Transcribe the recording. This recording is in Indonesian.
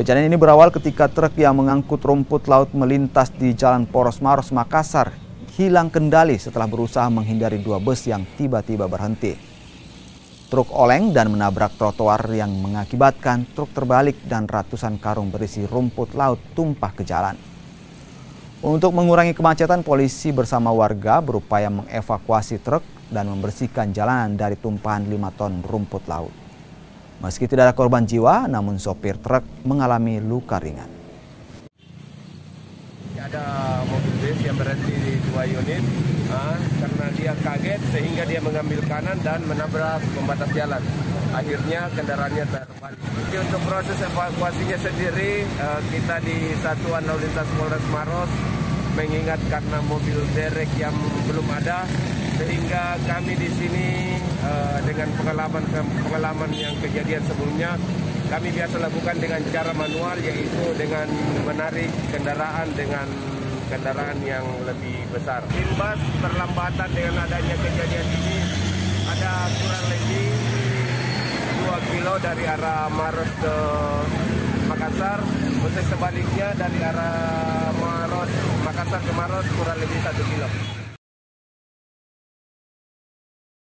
Kejadian ini berawal ketika truk yang mengangkut rumput laut melintas di Jalan Poros Maros Makassar hilang kendali setelah berusaha menghindari dua bus yang tiba-tiba berhenti. Truk oleng dan menabrak trotoar yang mengakibatkan truk terbalik dan ratusan karung berisi rumput laut tumpah ke jalan. Untuk mengurangi kemacetan, polisi bersama warga berupaya mengevakuasi truk dan membersihkan jalanan dari tumpahan 5 ton rumput laut. Meski tidak ada korban jiwa, namun sopir truk mengalami luka ringan. Ada mobil bus yang berhenti di dua unit ah, karena dia kaget sehingga dia mengambil kanan dan menabrak pembatas jalan. Akhirnya kendaraannya terbalik. Untuk proses evakuasinya sendiri, uh, kita di Satuan Lalu Lintas Polres Maros mengingat karena mobil derek yang belum ada sehingga kami di sini dengan pengalaman pengalaman yang kejadian sebelumnya kami biasa lakukan dengan cara manual yaitu dengan menarik kendaraan dengan kendaraan yang lebih besar. Imbas perlambatan dengan adanya kejadian ini ada kurang lebih 2 kilo dari arah Maros ke Makassar. Untuk sebaliknya dari arah Maros Makassar ke Maros kurang lebih 1 kilo.